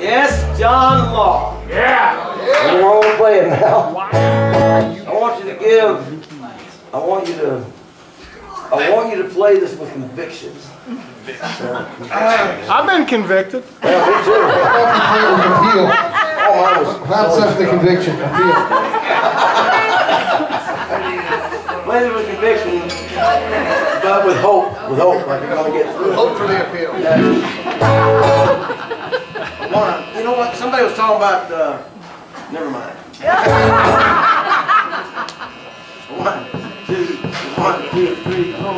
Yes, John Law. Yeah. We're all playing now. I want you to give. I want you to. I want you to play this with conviction. I've been convicted. Yeah, me too. Appeal. Oh, mine was- Not such the conviction. Appeal. Play this with conviction, but with hope. With hope, like you're gonna get through. Hope for the appeal. One, you know what? Somebody was talking about. Uh, never mind. One, two, one, two, three, four.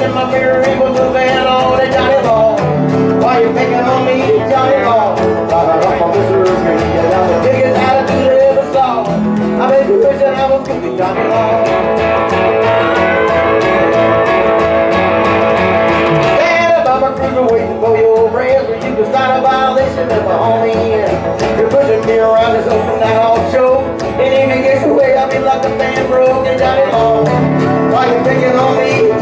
In my mirror, he was moving on. Hey, Johnny Law, why you picking on me, Johnny Law? Right on Mr. Green, and I'm the biggest attitude I ever saw. I made you wish that I was cooking Johnny Law. Stand above my cruiser waiting for your friends where you can start a violation homie in. You're pushing me around this open all show. If be like a fan broke and Johnny Law. Why you picking on me,